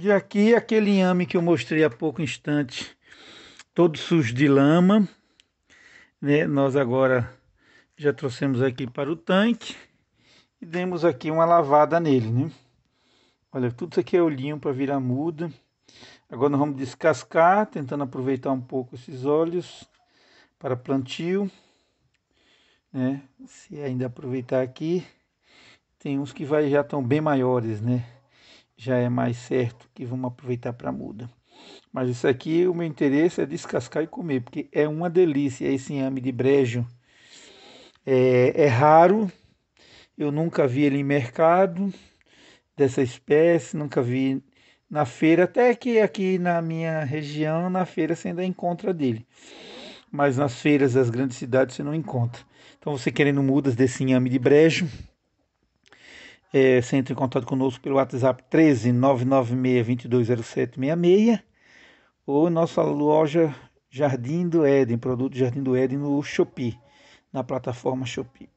E aqui aquele inhame que eu mostrei há pouco instante, todo sujo de lama. Né? Nós agora já trouxemos aqui para o tanque e demos aqui uma lavada nele, né? Olha, tudo isso aqui é olhinho para virar muda. Agora nós vamos descascar, tentando aproveitar um pouco esses óleos para plantio. Né? Se ainda aproveitar aqui, tem uns que vai, já estão bem maiores, né? Já é mais certo que vamos aproveitar para muda. Mas isso aqui, o meu interesse é descascar e comer, porque é uma delícia esse inhame de brejo. É, é raro, eu nunca vi ele em mercado dessa espécie, nunca vi na feira, até que aqui na minha região, na feira você ainda encontra dele. Mas nas feiras das grandes cidades você não encontra. Então você querendo mudas desse inhame de brejo, é, você entra em contato conosco pelo WhatsApp 13 996 220766 ou nossa loja Jardim do Éden, produto Jardim do Éden no Shopee, na plataforma Shopee.